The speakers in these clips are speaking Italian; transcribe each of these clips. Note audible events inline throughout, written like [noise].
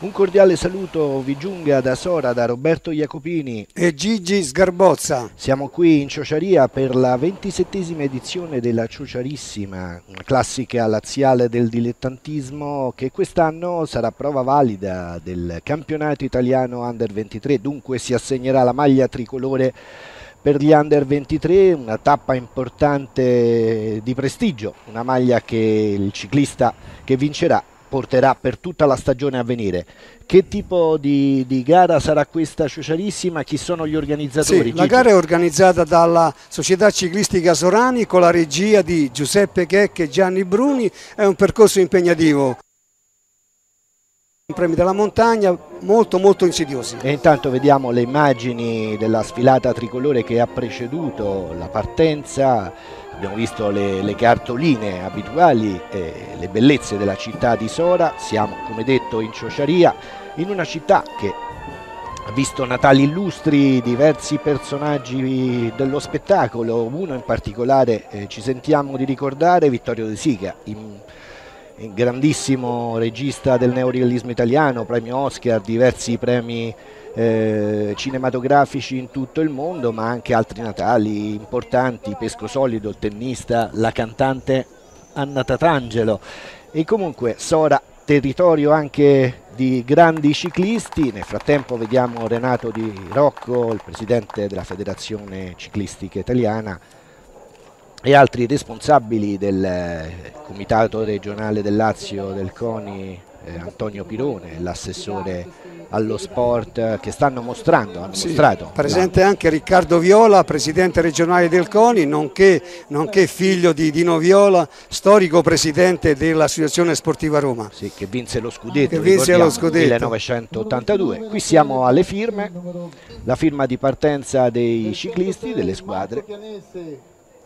Un cordiale saluto vi giunga da Sora, da Roberto Jacopini e Gigi Sgarbozza. Siamo qui in Ciociaria per la ventisettesima edizione della Ciociarissima, classica laziale del dilettantismo che quest'anno sarà prova valida del campionato italiano Under 23, dunque si assegnerà la maglia tricolore per gli Under 23, una tappa importante di prestigio, una maglia che il ciclista che vincerà porterà per tutta la stagione a venire. Che tipo di, di gara sarà questa ciociarissima? Chi sono gli organizzatori? Sì, la gara è organizzata dalla Società Ciclistica Sorani con la regia di Giuseppe Checche e Gianni Bruni. È un percorso impegnativo premi della montagna molto molto insidiosi. E intanto vediamo le immagini della sfilata tricolore che ha preceduto la partenza abbiamo visto le, le cartoline abituali, eh, le bellezze della città di Sora, siamo come detto in Ciociaria, in una città che ha visto Natali illustri, diversi personaggi dello spettacolo, uno in particolare eh, ci sentiamo di ricordare, Vittorio De Sica, in, grandissimo regista del neorealismo italiano, premio Oscar, diversi premi eh, cinematografici in tutto il mondo, ma anche altri natali importanti, Pesco Solido, il tennista, la cantante Anna Tatangelo e comunque Sora territorio anche di grandi ciclisti, nel frattempo vediamo Renato Di Rocco, il presidente della federazione ciclistica italiana e altri responsabili del comitato regionale del Lazio del CONI eh, Antonio Pirone, l'assessore allo sport che stanno mostrando, hanno sì, mostrato. Presente anche Riccardo Viola, presidente regionale del CONI, nonché, nonché figlio di Dino Viola, storico presidente dell'Associazione Sportiva Roma. Sì, che vinse lo scudetto, che vinse lo scudetto. 1982. Qui siamo alle firme, la firma di partenza dei ciclisti, delle squadre.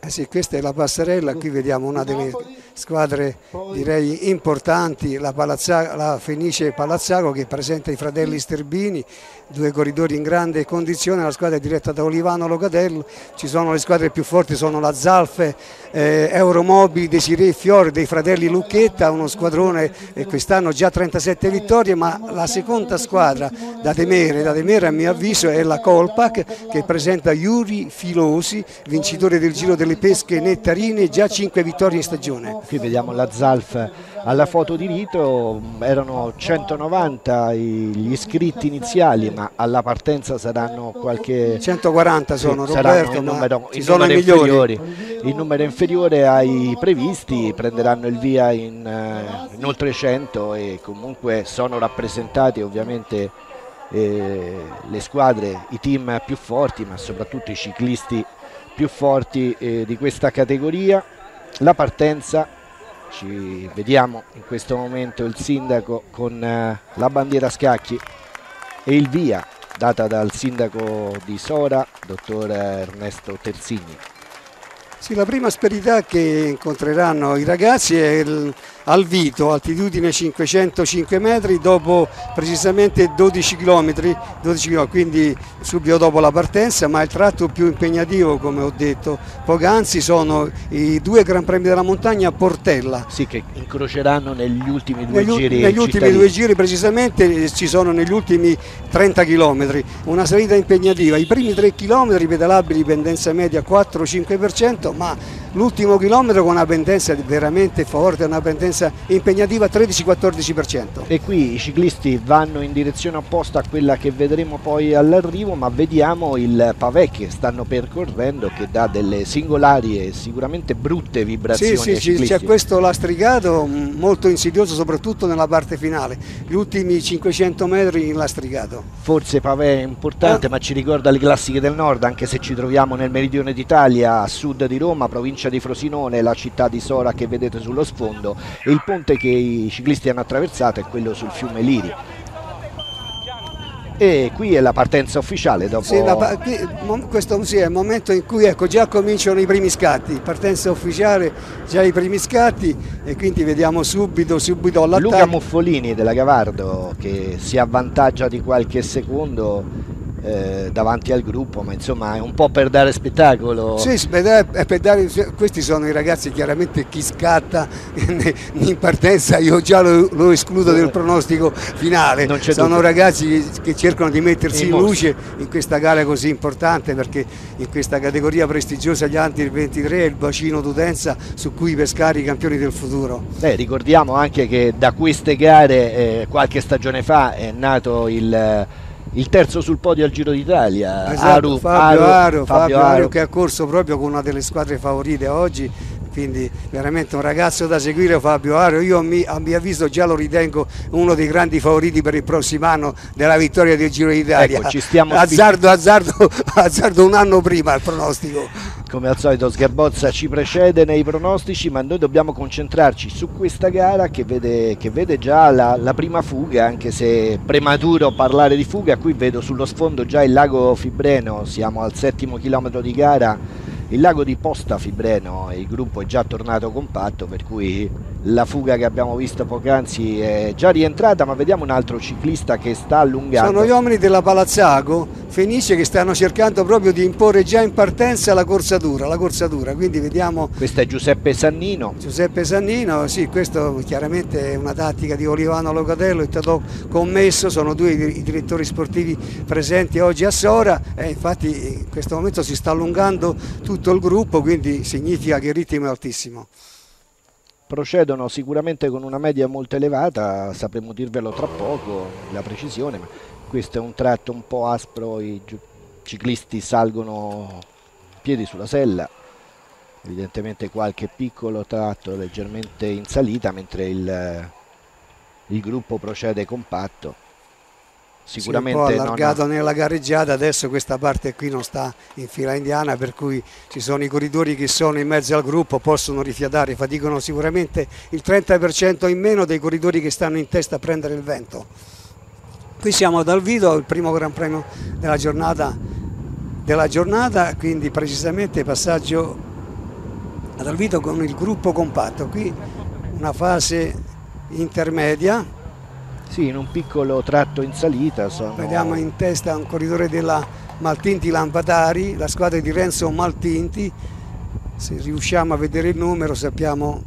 Eh sì, questa è la passerella, qui vediamo una delle squadre direi importanti, la, Palazzago, la Fenice Palazzago che presenta i fratelli Sterbini, due corridori in grande condizione, la squadra è diretta da Olivano Locatello, ci sono le squadre più forti, sono la Zalfe, eh, Euromobili, Desiree Fiore, dei fratelli Lucchetta, uno squadrone eh, quest'anno già 37 vittorie, ma la seconda squadra da temere, da temere a mio avviso è la Colpac che presenta Yuri Filosi, vincitore del Giro delle le pesche nettarine, già 5 vittorie in stagione. Qui vediamo la Zalf alla foto di rito, erano 190 gli iscritti iniziali, ma alla partenza saranno qualche... 140 sono, sì, Roberto, il numero, il numero inferiore, il numero inferiore ai previsti, prenderanno il via in, eh, in oltre 100 e comunque sono rappresentati ovviamente eh, le squadre, i team più forti, ma soprattutto i ciclisti più forti eh, di questa categoria. La partenza, ci vediamo in questo momento il sindaco con eh, la bandiera scacchi e il via data dal sindaco di Sora, dottor Ernesto Terzigni. Sì, la prima asperità che incontreranno i ragazzi è il, al Vito, altitudine 505 metri, dopo precisamente 12 km, 12 km, quindi subito dopo la partenza, ma il tratto più impegnativo, come ho detto poc'anzi, sono i due Gran Premi della Montagna a Portella. Sì, che incroceranno negli ultimi due negli, giri Negli ultimi due giri precisamente ci sono negli ultimi 30 km, una salita impegnativa, i primi 3 km pedalabili pendenza media 4-5%, ma l'ultimo chilometro con una pendenza veramente forte, una pendenza impegnativa 13-14%. E qui i ciclisti vanno in direzione opposta a quella che vedremo poi all'arrivo, ma vediamo il pavè che stanno percorrendo che dà delle singolari e sicuramente brutte vibrazioni. Sì, sì, c'è questo lastricato molto insidioso soprattutto nella parte finale, gli ultimi 500 metri in lastricato. Forse pavè importante, ah. ma ci ricorda le classiche del nord, anche se ci troviamo nel meridione d'Italia, a sud di Roma, provincia di Frosinone, la città di Sora che vedete sullo sfondo e il ponte che i ciclisti hanno attraversato è quello sul fiume Liri e qui è la partenza ufficiale dopo... Sì, la, questo sì, è il momento in cui ecco, già cominciano i primi scatti, partenza ufficiale, già i primi scatti e quindi vediamo subito, subito l'attacco. Luca Muffolini della Gavardo che si avvantaggia di qualche secondo eh, davanti al gruppo, ma insomma è un po' per dare spettacolo. Sì, per dare, questi sono i ragazzi chiaramente chi scatta [laughs] in partenza, io già lo, lo escludo del pronostico finale, sono dubbio. ragazzi che, che, cercano di mettersi in, in luce in questa gara così importante perché in questa categoria prestigiosa gli Anti 23 è il bacino d'utenza su cui pescare i campioni del futuro. Eh, ricordiamo anche che da queste gare eh, qualche stagione fa è nato il il terzo sul podio al Giro d'Italia esatto, Aru, Fabio, Aru, Aru, Fabio, Fabio Aru che ha corso proprio con una delle squadre favorite oggi quindi veramente un ragazzo da seguire Fabio Aru io a mio avviso già lo ritengo uno dei grandi favoriti per il prossimo anno della vittoria del Giro d'Italia. Ecco, azzardo, azzardo, [laughs] azzardo un anno prima il pronostico. Come al solito Sgarbozza ci precede nei pronostici ma noi dobbiamo concentrarci su questa gara che vede, che vede già la, la, prima fuga anche se prematuro parlare di fuga. Qui vedo sullo sfondo già il lago Fibreno siamo al settimo chilometro di gara il lago di Posta Fibreno il gruppo è già tornato compatto per cui la fuga che abbiamo visto poc'anzi è già rientrata ma vediamo un altro ciclista che sta allungando sono gli uomini della Palazzago Fenice che stanno cercando proprio di imporre già in partenza la corsa dura, la corsa dura. quindi vediamo questo è Giuseppe Sannino Giuseppe Sannino, sì questo chiaramente è una tattica di Olivano Locatello è stato commesso, sono due i direttori sportivi presenti oggi a Sora e infatti in questo momento si sta allungando tutto il gruppo, quindi significa che il ritmo è altissimo. Procedono sicuramente con una media molto elevata, sapremo dirvelo tra poco, la precisione, ma questo è un tratto un po' aspro, i ciclisti salgono piedi sulla sella, evidentemente qualche piccolo tratto leggermente in salita mentre il, il gruppo procede compatto sicuramente si è un po' allargato nella gareggiata adesso questa parte qui non sta in fila indiana per cui ci sono i corridori che sono in mezzo al gruppo possono rifiatare faticano sicuramente il 30% in meno dei corridori che stanno in testa a prendere il vento. Qui siamo dal Vito il primo Gran Premio della giornata, della giornata quindi precisamente passaggio dal Vito con il gruppo compatto. Qui una fase intermedia sì, in un piccolo tratto in salita. Sono... Vediamo in testa un corridore della Maltinti Lampatari, la squadra di Renzo Maltinti. Se riusciamo a vedere il numero sappiamo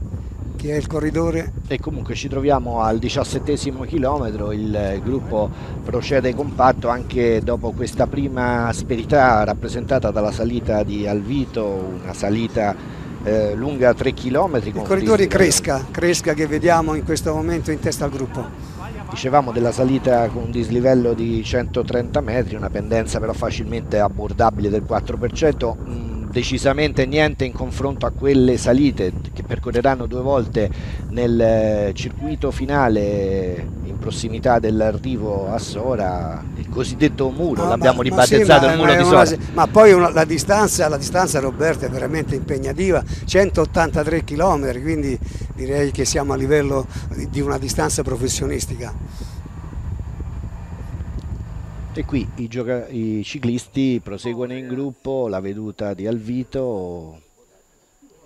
chi è il corridore. E comunque ci troviamo al diciassettesimo chilometro, il gruppo procede compatto anche dopo questa prima asperità rappresentata dalla salita di Alvito, una salita eh, lunga 3 km. Il corridore Cresca, Cresca che vediamo in questo momento in testa al gruppo dicevamo della salita con un dislivello di 130 metri, una pendenza però facilmente abbordabile del 4%, mm, decisamente niente in confronto a quelle salite che percorreranno due volte nel eh, circuito finale in prossimità dell'arrivo a Sora, cosiddetto muro, no, l'abbiamo ribattezzato sì, il muro di Sora. Ma poi una, la, distanza, la distanza Roberto è veramente impegnativa, 183 km, quindi direi che siamo a livello di una distanza professionistica. E qui i, i, ciclisti proseguono in gruppo, la veduta di Alvito,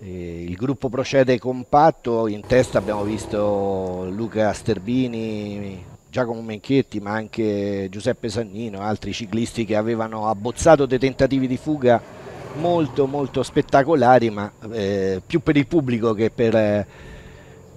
il gruppo procede compatto, in testa abbiamo visto Luca Sterbini, Giacomo Menchetti ma anche Giuseppe Sannino, altri ciclisti che avevano abbozzato dei tentativi di fuga molto molto spettacolari ma eh, più per il pubblico che per... Eh,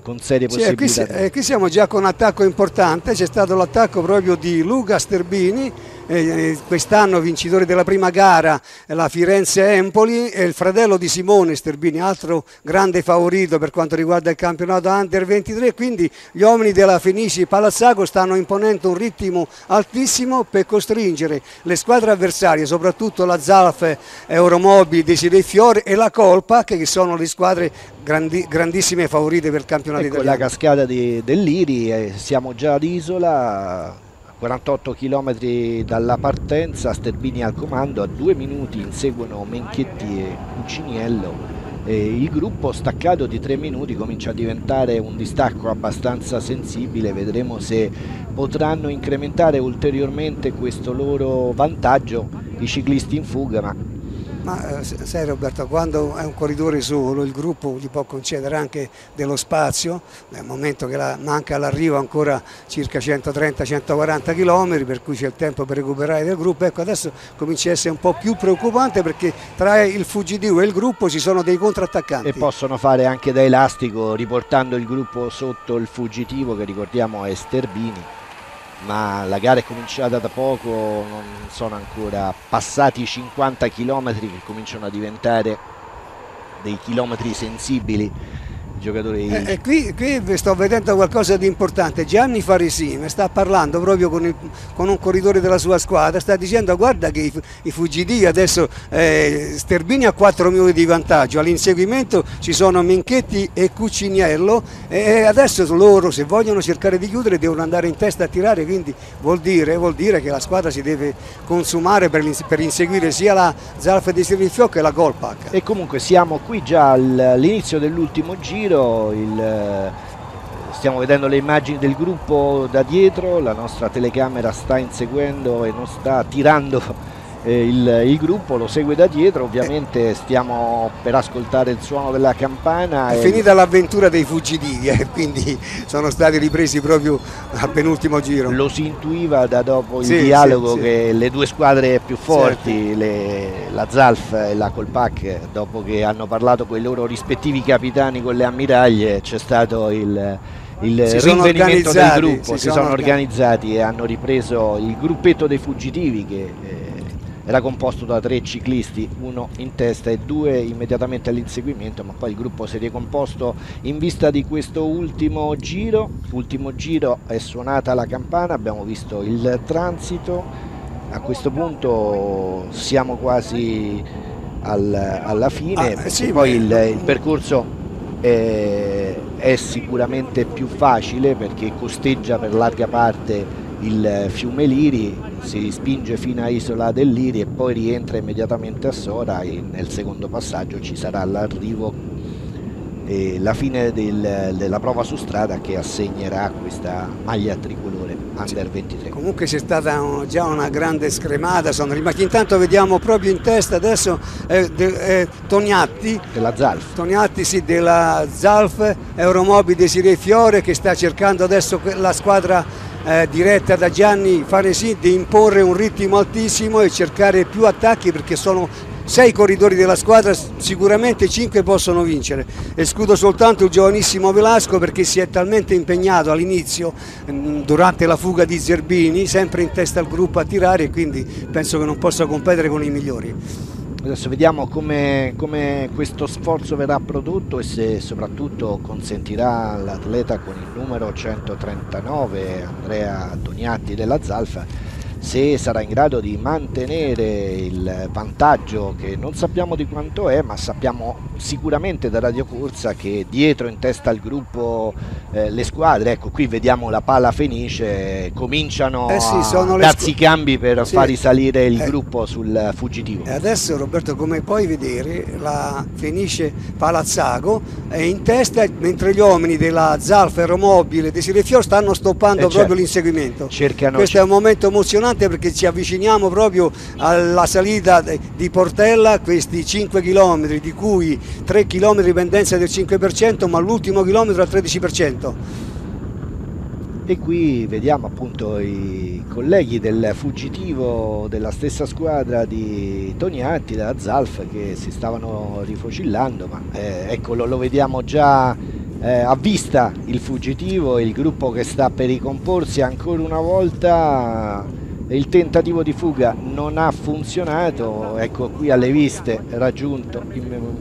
con serie possibilità. Sì, qui, eh, qui, siamo già con un attacco importante, c'è stato l'attacco proprio di Luca Sterbini, eh, quest'anno vincitore della prima gara, la Firenze-Empoli, e il fratello di Simone Sterbini, altro grande favorito per quanto riguarda il campionato Under 23, quindi gli uomini della Fenici Palazzaco stanno imponendo un ritmo altissimo per costringere le squadre avversarie, soprattutto la Zalf, Euromobili, Desiree Fiore e la Colpa, che sono le squadre grandi, grandissime favorite per il campionato ecco italiano. la cascata dell'Iri, eh, siamo già ad Isola, 48 km dalla partenza, Sterbini al comando, a due minuti inseguono Menchetti e Cuciniello. E il gruppo staccato di tre minuti comincia a diventare un distacco abbastanza sensibile, vedremo se potranno incrementare ulteriormente questo loro vantaggio i ciclisti in fuga, ma Ma eh, sai Roberto, quando è un corridore solo il gruppo gli può concedere anche dello spazio, nel momento che la, manca all'arrivo ancora circa 130-140 km per cui c'è il tempo per recuperare del gruppo, ecco adesso comincia a essere un po' più preoccupante perché tra il fuggitivo e il gruppo ci sono dei contrattaccanti. E possono fare anche da elastico riportando il gruppo sotto il fuggitivo che ricordiamo è Sterbini ma la gara è cominciata da poco, non sono ancora passati i 50 km che cominciano a diventare dei chilometri sensibili giocatori. Eh, eh, qui, qui, sto vedendo qualcosa di importante. Gianni Faresini sta parlando proprio con, il, con, un corridore della sua squadra, sta dicendo guarda che i, i fuggitivi adesso eh, Sterbini ha 4 minuti di vantaggio, all'inseguimento ci sono Minchetti e Cuciniello e adesso loro se vogliono cercare di chiudere devono andare in testa a tirare, quindi vuol dire, vuol dire che la squadra si deve consumare per, per inseguire sia la Zalfa di Sirifio che la Golpac. E comunque siamo qui già all'inizio dell'ultimo giro giro, il, eh, stiamo vedendo le immagini del gruppo da dietro, la nostra telecamera sta inseguendo e non sta tirando eh, il, il, gruppo lo segue da dietro, ovviamente stiamo per ascoltare il suono della campana. È finita l'avventura dei fuggitivi, eh, quindi sono stati ripresi proprio al penultimo giro. Lo si intuiva da dopo il sì, dialogo sì, che sì. le due squadre più forti, certo. le, la Zalf e la Colpac, dopo che hanno parlato con i loro rispettivi capitani con le ammiraglie, c'è stato il il si rinvenimento del gruppo, si, si sono, sono organizzati e hanno ripreso il gruppetto dei fuggitivi che eh, era composto da tre ciclisti, uno in testa e due immediatamente all'inseguimento, ma poi il gruppo si è ricomposto in vista di questo ultimo giro. Ultimo giro è suonata la campana, abbiamo visto il transito, a questo punto siamo quasi al, alla fine, ah, sì, poi il, il percorso è, è sicuramente più facile perché costeggia per larga parte il fiume Liri, si spinge fino a Isola del Liri e poi rientra immediatamente a Sora e nel secondo passaggio ci sarà l'arrivo e la fine del, della prova su strada che assegnerà questa maglia tricolore Under 23. Comunque c'è stata un, già una grande scremata, sono rimasti intanto vediamo proprio in testa adesso eh, de, eh, Toniatti della Zalf. Toniatti sì, della Zalf, Euromobile Desiree Fiore che sta cercando adesso la squadra eh, diretta da Gianni Faresì di imporre un ritmo altissimo e cercare più attacchi perché sono sei corridori della squadra, sicuramente cinque possono vincere. Escludo soltanto il giovanissimo Velasco perché si è talmente impegnato all'inizio mm, durante la fuga di Zerbini, sempre in testa al gruppo a tirare e quindi penso che non possa competere con i migliori. Adesso vediamo come, come, questo sforzo verrà prodotto e se soprattutto consentirà all'atleta con il numero 139 Andrea Doniatti della Zalfa se sarà in grado di mantenere il vantaggio che non sappiamo di quanto è ma sappiamo sicuramente da Radio Corsa che dietro in testa al gruppo eh, le squadre ecco qui vediamo la palla Fenice cominciano eh sì, a darsi i cambi per sì. far risalire il eh. gruppo sul fuggitivo e adesso Roberto come puoi vedere la Fenice Palazzago è in testa mentre gli uomini della Zalfa Aeromobile e Desire Fior stanno stoppando eh, proprio certo. l'inseguimento questo è un momento emozionante importante perché ci avviciniamo proprio alla salita di Portella, questi 5 km di cui 3 km di pendenza del 5% ma l'ultimo chilometro al 13% e qui vediamo appunto i colleghi del fuggitivo della stessa squadra di Toniatti, della Zalf che si stavano rifocillando ma eh, eccolo lo vediamo già eh, a vista il fuggitivo il gruppo che sta per ricomporsi ancora una volta il tentativo di fuga non ha funzionato, ecco qui alle viste raggiunto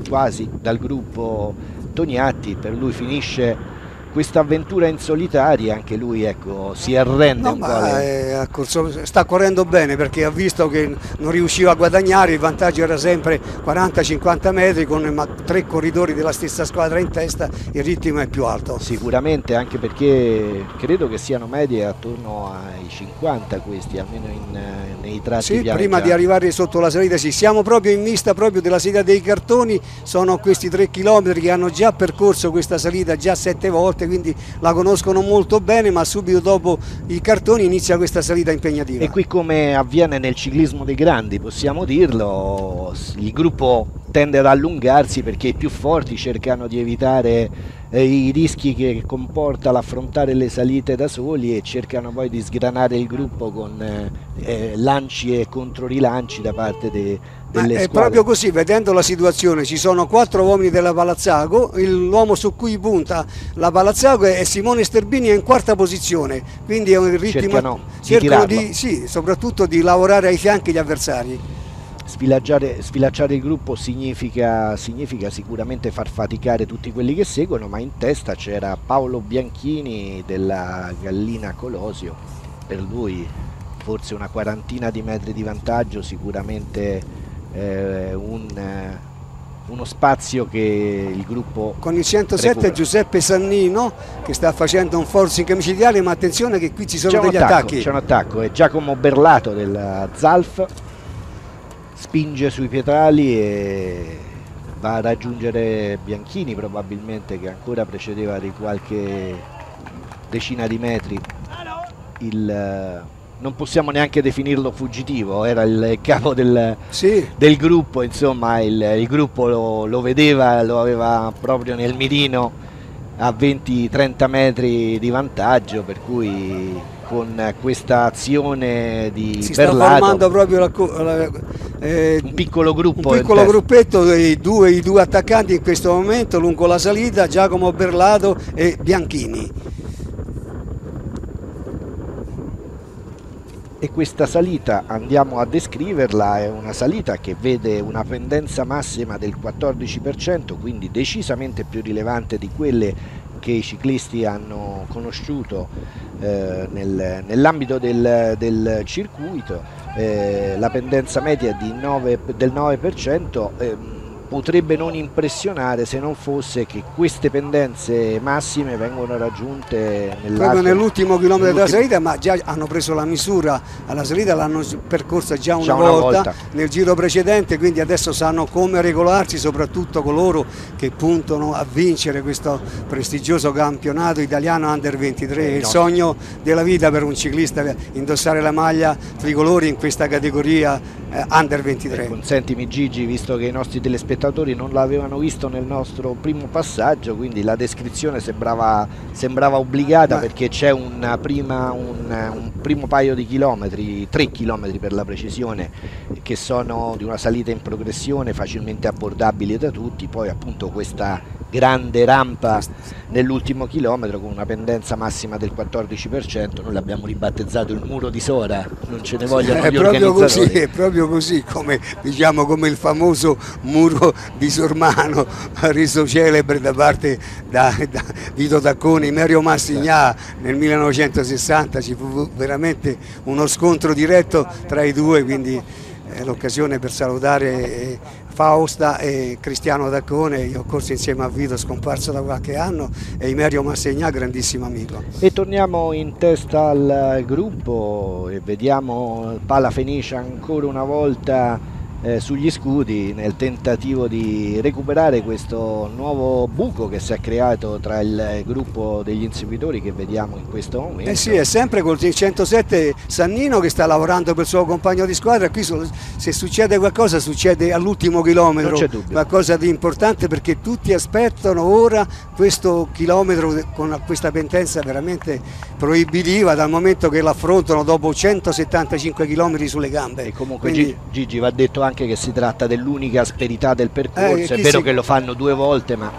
quasi dal gruppo Toniatti, per lui finisce questa avventura in solitaria anche lui ecco, si arrende no, un po'. Corso, sta correndo bene perché ha visto che non riusciva a guadagnare, il vantaggio era sempre 40-50 metri con tre corridori della stessa squadra in testa, il ritmo è più alto. Sicuramente anche perché credo che siano medie attorno ai 50 questi, almeno in, nei tratti sì, prima di arrivare sotto la salita, sì, siamo proprio in vista proprio della salita dei cartoni, sono questi tre chilometri che hanno già percorso questa salita già sette volte parte, quindi la conoscono molto bene, ma subito dopo i cartoni inizia questa salita impegnativa. E qui come avviene nel ciclismo dei grandi, possiamo dirlo, il gruppo tende ad allungarsi perché i più forti cercano di evitare eh, i rischi che comporta l'affrontare le salite da soli e cercano poi di sgranare il gruppo con eh, eh lanci e controrilanci da parte de, delle è squadre. proprio così, vedendo la situazione, ci sono quattro uomini della Palazzago, l'uomo su cui punta la Palazzago è Simone Sterbini è in quarta posizione, quindi è un ritmo cercano, cercano di, sì, soprattutto di lavorare ai fianchi degli avversari sfilacciare, sfilacciare il gruppo significa, significa, sicuramente far faticare tutti quelli che seguono, ma in testa c'era Paolo Bianchini della Gallina Colosio, per lui forse una quarantina di metri di vantaggio, sicuramente eh, un, uno spazio che il gruppo con il 107 recupera. Giuseppe Sannino che sta facendo un forcing micidiale ma attenzione che qui ci sono degli attacco, attacchi. c'è un attacco è Giacomo Berlato del Zalf spinge sui pietrali e va a raggiungere Bianchini probabilmente che ancora precedeva di qualche decina di metri il, non possiamo neanche definirlo fuggitivo era il capo del, sì. del gruppo insomma il, il gruppo lo, lo, vedeva lo aveva proprio nel mirino a 20-30 metri di vantaggio per cui con questa azione di si Berlato. sta formando proprio la, la, eh, un piccolo gruppo un piccolo gruppetto dei due, i due attaccanti in questo momento lungo la salita Giacomo Berlato e Bianchini e questa salita andiamo a descriverla è una salita che vede una pendenza massima del 14% quindi decisamente più rilevante di quelle che i ciclisti hanno conosciuto eh, nel, nell'ambito del, del, circuito, eh, la pendenza media 9, del 9%. Eh, potrebbe non impressionare se non fosse che queste pendenze massime vengono raggiunte proprio nell'ultimo chilometro della salita ma già hanno preso la misura. Alla salita l'hanno percorsa già una, già una volta, volta, nel giro precedente quindi adesso sanno come regolarsi soprattutto coloro che puntano a vincere questo prestigioso campionato italiano under 23 è il sogno della vita per un ciclista indossare la maglia tricolori in questa categoria eh, under 23 eh, consentimi Gigi visto che i nostri telespettatori spettatori non l'avevano visto nel nostro primo passaggio, quindi la descrizione sembrava, sembrava obbligata Beh. perché c'è un, un, primo paio di chilometri, tre chilometri per la precisione, che sono di una salita in progressione facilmente abbordabili da tutti, poi appunto questa grande rampa nell'ultimo chilometro con una pendenza massima del 14%, noi l'abbiamo ribattezzato il muro di Sora, non ce ne vogliono è gli proprio così, È proprio così come, diciamo, come il famoso muro di Sormano [laughs] reso celebre da parte da, da Vito Tacconi, Mario Massignà nel 1960, ci fu veramente uno scontro diretto tra i due, quindi l'occasione per salutare Fausta e Cristiano Daccone, io ho corso insieme a Vito scomparso da qualche anno e Imerio Massegna, grandissimo amico. E torniamo in testa al gruppo e vediamo Pala Fenice ancora una volta eh, sugli scudi nel tentativo di recuperare questo nuovo buco che si è creato tra il gruppo degli inseguitori che vediamo in questo momento. Eh sì, è sempre col 107 Sannino che sta lavorando per il suo compagno di squadra, qui se succede qualcosa succede all'ultimo chilometro, qualcosa di importante perché tutti aspettano ora questo chilometro con questa pendenza veramente proibitiva dal momento che l'affrontano dopo 175 km sulle gambe. E comunque Quindi... Gigi va detto anche anche che si tratta dell'unica asperità del percorso, eh, è vero si... che lo fanno due volte ma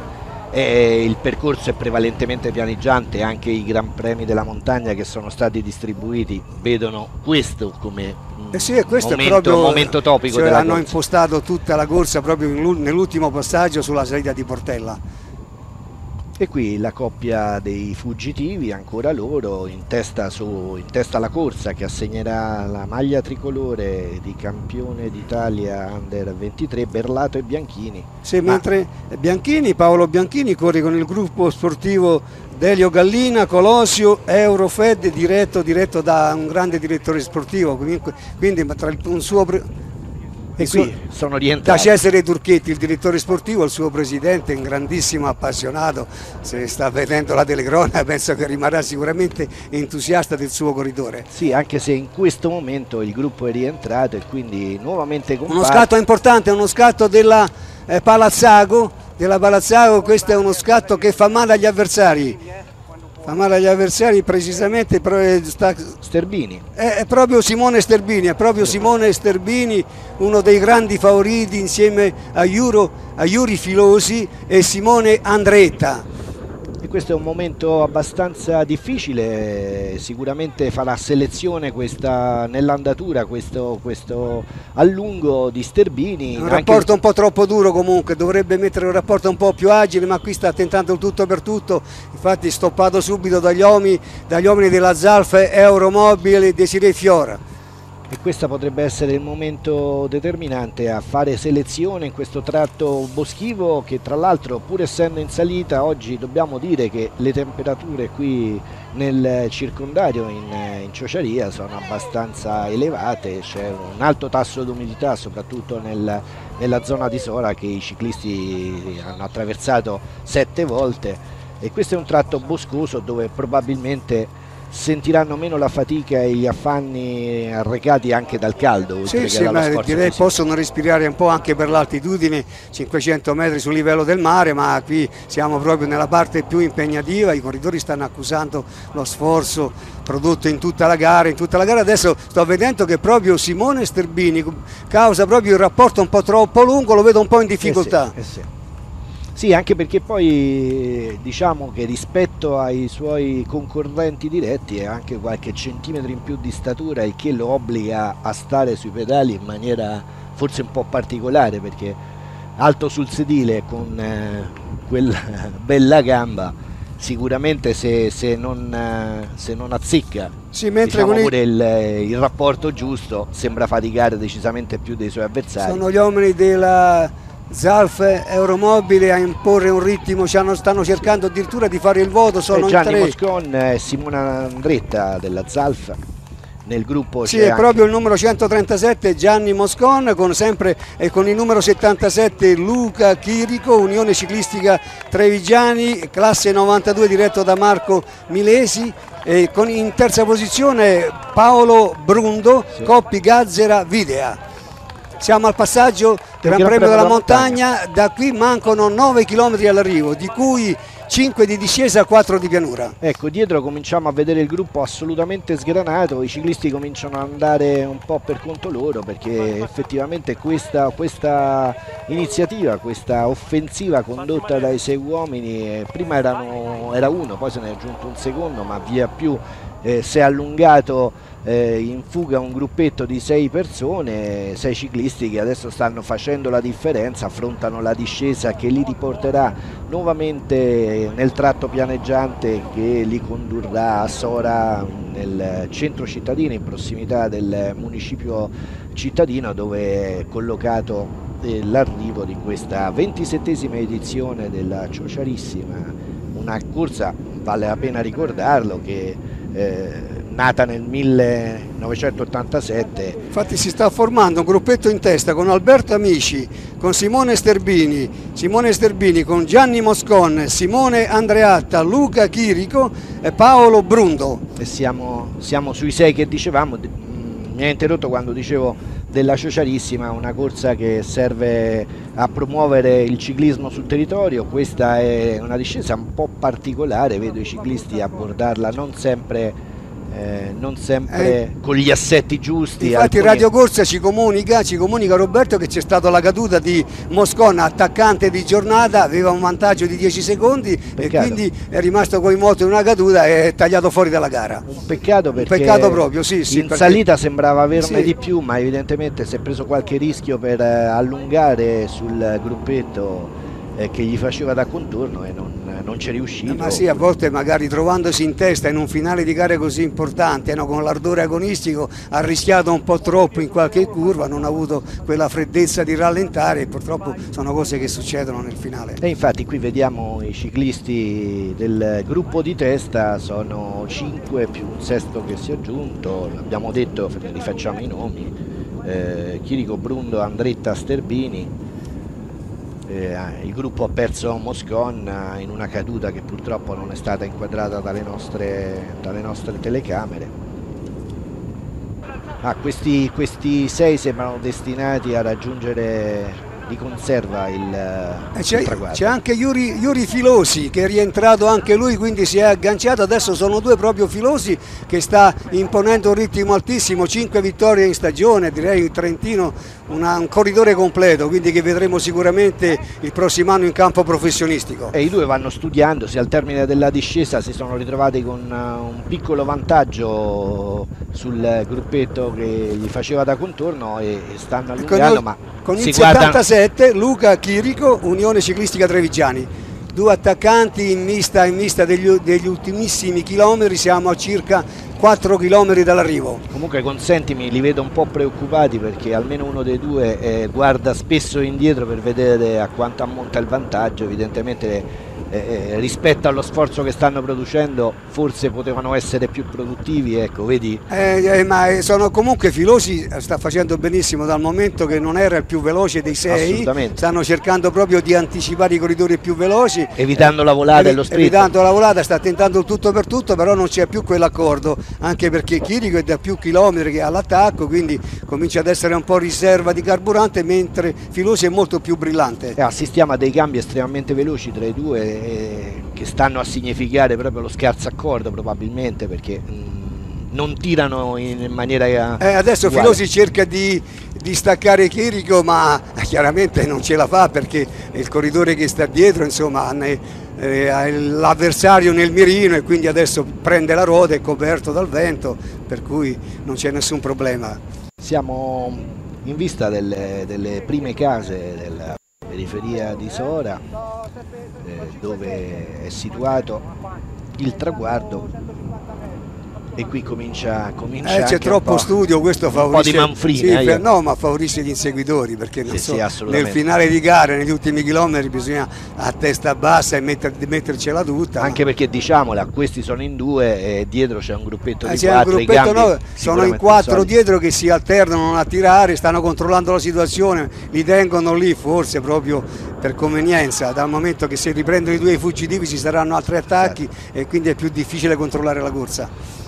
eh, il percorso è prevalentemente pianeggiante, anche i Gran Premi della montagna che sono stati distribuiti vedono questo come eh sì, questo momento, è proprio, momento topico cioè hanno corsa. impostato tutta la corsa proprio nell'ultimo passaggio sulla salita di Portella e qui la coppia dei fuggitivi, ancora loro, in testa, su, in testa alla corsa che assegnerà la maglia tricolore di campione d'Italia Under 23, Berlato e Bianchini. Sì, mentre Bianchini, Paolo Bianchini corre con il gruppo sportivo Delio Gallina, Colosio, Eurofed, diretto, diretto da un grande direttore sportivo, quindi, quindi tra un suo E qui sono rientrati. Da Cesare Turchetti, il direttore sportivo, il suo presidente, un grandissimo appassionato, se sta vedendo la telecronaca [laughs] penso che rimarrà sicuramente entusiasta del suo corridore. Sì, anche se in questo momento il gruppo è rientrato e quindi nuovamente compatto. Uno scatto importante, uno scatto della eh, Palazzago, della Palazzago, questo è uno scatto che fa male agli avversari fa male agli avversari precisamente sta, Sterbini. È, è, proprio Simone Sterbini è proprio Simone Sterbini uno dei grandi favoriti insieme a, Juro, a Yuri Filosi e Simone Andretta questo è un momento abbastanza difficile, sicuramente farà selezione questa, nell'andatura questo, questo allungo di Sterbini. Un rapporto un po' troppo duro comunque, dovrebbe mettere un rapporto un po' più agile, ma qui sta tentando il tutto per tutto, infatti stoppato subito dagli uomini, dagli uomini della Zalf Euromobile Desiree Fiora e questo potrebbe essere il momento determinante a fare selezione in questo tratto boschivo che tra l'altro pur essendo in salita oggi dobbiamo dire che le temperature qui nel circondario in, in Ciociaria sono abbastanza elevate, c'è un alto tasso di umidità soprattutto nel, nella zona di Sora che i ciclisti hanno attraversato sette volte. E questo è un tratto boscoso dove probabilmente sentiranno meno la fatica e gli affanni arrecati anche dal caldo. Sì, sì, ma direi fisico. possono respirare un po' anche per l'altitudine, 500 metri sul livello del mare, ma qui siamo proprio nella parte più impegnativa, i corridori stanno accusando lo sforzo prodotto in tutta la gara, in tutta la gara adesso sto vedendo che proprio Simone Sterbini causa proprio il rapporto un po' troppo lungo, lo vedo un po' in difficoltà. Eh sì, eh sì. Sì, anche perché poi diciamo che rispetto ai suoi concorrenti diretti è anche qualche centimetro in più di statura, il che lo obbliga a stare sui pedali in maniera forse un po' particolare perché alto sul sedile con eh, quella [laughs] bella gamba sicuramente se, se, non, eh, se non, azzecca sì, diciamo pure il, il rapporto giusto sembra faticare decisamente più dei suoi avversari. Sono gli uomini della Zalf Euromobile a imporre un ritmo, stanno cercando addirittura di fare il voto, sono Gianni in tre. Moscon e Simona Andretta della Zalf nel gruppo sì, è anche... proprio il numero 137 Gianni Moscon con sempre e con il numero 77 Luca Chirico Unione Ciclistica Trevigiani classe 92 diretto da Marco Milesi e con in terza posizione Paolo Brundo sì. Coppi Gazzera Videa siamo al passaggio del Gran Premio della montagna. da qui mancano 9 km all'arrivo, di cui 5 di discesa e 4 di pianura. Ecco, dietro cominciamo a vedere il gruppo assolutamente sgranato, i ciclisti cominciano ad andare un po' per conto loro perché effettivamente questa, questa iniziativa, questa offensiva condotta dai sei uomini, eh, prima erano, era uno, poi se ne è aggiunto un secondo, ma via più eh, si è allungato eh, in fuga un gruppetto di sei persone, sei ciclisti che adesso stanno facendo la differenza, affrontano la discesa che li riporterà nuovamente nel tratto pianeggiante che li condurrà a Sora nel centro cittadino in prossimità del municipio cittadino dove è collocato eh, l'arrivo di questa ventisettesima edizione della Ciociarissima, una corsa, vale la pena ricordarlo, che eh, nata nel 1987. Infatti si sta formando un gruppetto in testa con Alberto Amici, con Simone Sterbini, Simone Sterbini con Gianni Moscon, Simone Andreatta, Luca Chirico e Paolo Brundo. E siamo, siamo sui sei che dicevamo, mi ha interrotto quando dicevo della Ciociarissima, una corsa che serve a promuovere il ciclismo sul territorio, questa è una discesa un po' particolare, vedo i ciclisti abbordarla non sempre eh, non sempre eh, con gli assetti giusti. Infatti alcuni... Radio Corsa ci comunica, ci comunica Roberto che c'è stata la caduta di Moscona, attaccante di giornata, aveva un vantaggio di 10 secondi peccato. e quindi è rimasto coinvolto in una caduta e è tagliato fuori dalla gara. Un peccato perché un peccato proprio, sì, sì, in perché... salita sembrava averne sì. di più, ma evidentemente si è preso qualche rischio per eh, allungare sul gruppetto eh, che gli faceva da contorno e non, non c'è riuscito. Ma sì, a volte magari trovandosi in testa in un finale di gare così importante, no, con l'ardore agonistico, ha rischiato un po' troppo in qualche curva, non ha avuto quella freddezza di rallentare e purtroppo sono cose che succedono nel finale. E infatti qui vediamo i ciclisti del gruppo di testa, sono 5 più un sesto che si è aggiunto, abbiamo detto, rifacciamo i nomi, eh, Chirico Brundo, Andretta Sterbini. Eh, il gruppo ha perso Moscon in una caduta che purtroppo non è stata inquadrata dalle nostre, dalle nostre telecamere. Ah, questi, questi sei sembrano destinati a raggiungere di conserva il, eh, c'è, c'è anche Yuri, Yuri, Filosi che è rientrato anche lui quindi si è agganciato. Adesso sono due proprio Filosi che sta imponendo un ritmo altissimo. 5 vittorie in stagione direi il Trentino una, un corridore completo quindi che vedremo sicuramente il prossimo anno in campo professionistico. E i due vanno studiando se al termine della discesa si sono ritrovati con uh, un piccolo vantaggio sul gruppetto che gli faceva da contorno e, e stanno allungando con, ma con il 76 7 Luca Chirico, Unione Ciclistica Trevigiani. Due attaccanti in mista, in mista degli, degli ultimissimi chilometri, siamo a circa 4 km dall'arrivo. Comunque consentimi, li vedo un po' preoccupati perché almeno uno dei due eh, guarda spesso indietro per vedere a quanto ammonta il vantaggio, evidentemente eh, eh, rispetto allo sforzo che stanno producendo forse potevano essere più produttivi ecco vedi? Eh, eh, ma sono comunque Filosi sta facendo benissimo dal momento che non era il più veloce dei sei. Stanno cercando proprio di anticipare i corridori più veloci. Evitando la volata e lo sprint evitando la volata sta tentando tutto per tutto però non c'è più quell'accordo anche perché Chirico è da più chilometri all'attacco quindi comincia ad essere un po' riserva di carburante mentre Filosi è molto più brillante. Eh, assistiamo a dei cambi estremamente veloci tra i due che stanno a significare proprio lo scarso accordo probabilmente perché mh, mm, non tirano in maniera eh, adesso uguale. Filosi cerca di, di, staccare Chirico ma chiaramente non ce la fa perché il corridore che sta dietro insomma eh, ha l'avversario nel mirino e quindi adesso prende la ruota è coperto dal vento per cui non c'è nessun problema siamo in vista delle, delle prime case della periferia di Sora eh, dove è situato il traguardo e qui comincia, comincia eh, c'è troppo studio questo favorisce un po' di manfrina sì, eh, no ma favorisce gli inseguitori perché sì, so, sì, nel finale di gara negli ultimi chilometri bisogna a testa bassa e metter, mettercela tutta anche perché diciamola questi sono in due e dietro c'è un gruppetto eh, di quattro un gruppetto, no, sono in quattro solidi. dietro che si alternano a tirare stanno controllando la situazione li tengono lì forse proprio per convenienza dal momento che se riprendono i due fuggitivi ci saranno altri attacchi certo. e quindi è più difficile controllare la corsa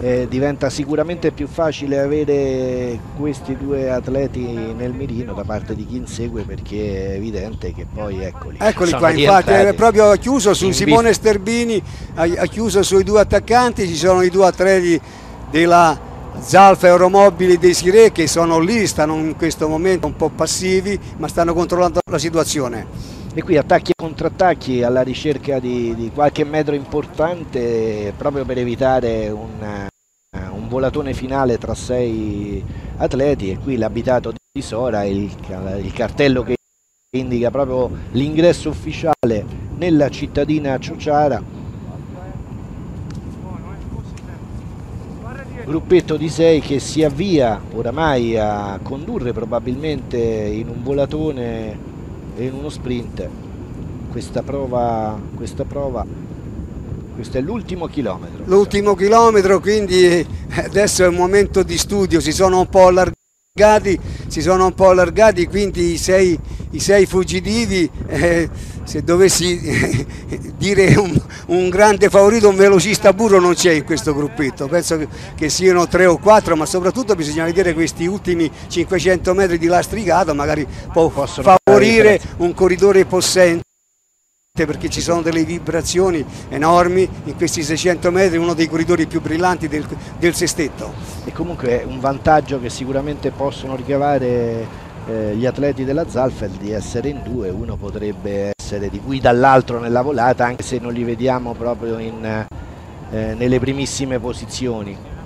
eh, diventa sicuramente più facile avere questi due atleti nel mirino da parte di chi insegue perché è evidente che poi eccoli. Eccoli qua, infatti è proprio chiuso su Simone Sterbini, ha, ha chiuso sui due attaccanti, ci sono i due atleti della Zalfa Euromobili dei Sire che sono lì, stanno in questo momento un po' passivi ma stanno controllando la situazione e qui attacchi e contrattacchi alla ricerca di, di, qualche metro importante proprio per evitare un, un, volatone finale tra sei atleti. E qui l'abitato di Sora, il, il cartello che indica proprio l'ingresso ufficiale nella cittadina Ciociara gruppetto di sei che si avvia oramai a condurre probabilmente in un volatone e in uno sprint. Questa prova, questa prova questo è l'ultimo chilometro. L'ultimo chilometro quindi adesso è un momento di studio si sono un po' allargati si sono un po' allargati quindi i sei, i sei fuggitivi eh, se dovessi eh, [laughs] dire un, un, grande favorito, un velocista burro non c'è in questo gruppetto, penso che, che, siano tre o quattro, ma soprattutto bisogna vedere questi ultimi 500 metri di lastricato, magari può Possono favorire un corridore possente perché ci sono delle vibrazioni enormi in questi 600 metri, uno dei corridori più brillanti del, del sestetto. E comunque è un vantaggio che sicuramente possono ricavare eh, gli atleti della Zalfeld di essere in due, uno potrebbe essere di guida all'altro nella volata anche se non li vediamo proprio in, eh, nelle primissime posizioni.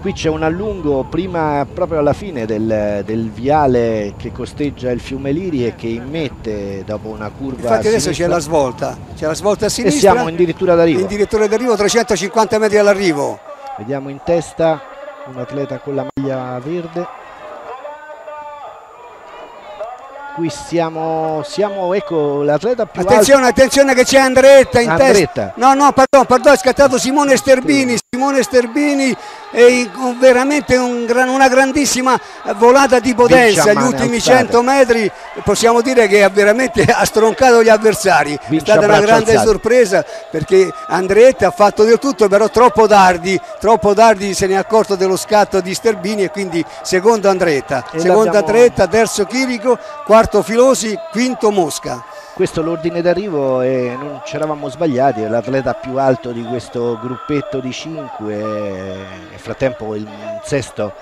Qui c'è un allungo prima proprio alla fine del, del, viale che costeggia il fiume Liri e che immette dopo una curva Infatti adesso c'è la svolta, c'è la svolta a sinistra. E siamo addirittura d'arrivo. Addirittura d'arrivo, 350 metri all'arrivo. Vediamo in testa un atleta con la maglia verde qui siamo, siamo ecco l'atleta più attenzione, alto. attenzione che c'è Andretta in Andretta. testa no no pardon, pardon è scattato Simone Sterbini Simone Sterbini è veramente un, una grandissima volata di potenza agli ultimi alzate. 100 metri possiamo dire che ha veramente ha stroncato gli avversari Vince è stata una grande alzate. sorpresa perché Andretta ha fatto del tutto però troppo tardi troppo tardi se ne è accorto dello scatto di Sterbini e quindi secondo Andretta e secondo Andretta terzo Chirico quarto Filosi quinto Mosca. Questo l'ordine d'arrivo e non ci eravamo sbagliati, è l'atleta più alto di questo gruppetto di 5 nel frattempo il sesto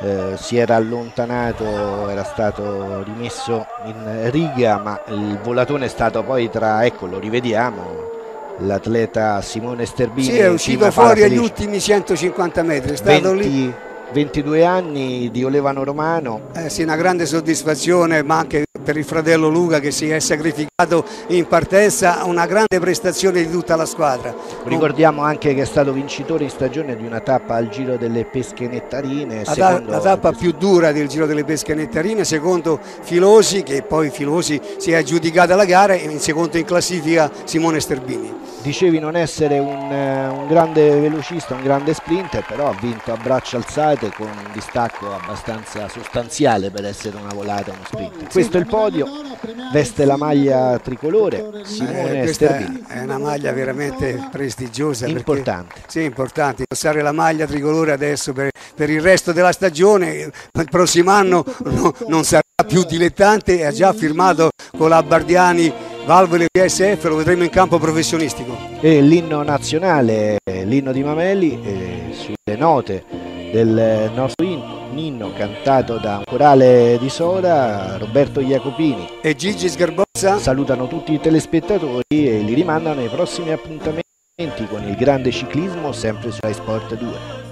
eh, si era allontanato, era stato rimesso in riga ma il volatone è stato poi tra, ecco lo rivediamo, l'atleta Simone Sterbini. Sì, è uscito fuori agli ultimi 150 metri, è stato 20, lì 22 anni di Olevano Romano. Eh sì, una grande soddisfazione, ma anche per il fratello Luca che si è sacrificato in partenza, una grande prestazione di tutta la squadra. Ricordiamo anche che è stato vincitore in stagione di una tappa al Giro delle Pesche Nettarine. La, la tappa più dura del Giro delle Pesche Nettarine, secondo Filosi, che poi Filosi si è aggiudicata la gara e in secondo in classifica Simone Sterbini. Dicevi non essere un, un grande velocista, un grande sprinter, però ha vinto a braccia alzate con un distacco abbastanza sostanziale per essere una volata, uno sprinter. Questo è il podio, veste la maglia tricolore, Simone eh, Sterbini. È una maglia veramente prestigiosa. Importante. Perché, sì, importante. Indossare la maglia tricolore adesso per, per, il resto della stagione, il prossimo anno no, non sarà più dilettante, ha già firmato con la Bardiani valvole PSF lo vedremo in campo professionistico. E l'inno nazionale, l'inno di Mameli, eh, sulle note del nostro inno cantato da un corale di Sora, Roberto Jacopini e Gigi Sgarbozza salutano tutti i telespettatori e li rimandano ai prossimi appuntamenti con il grande ciclismo sempre su Rai Sport 2.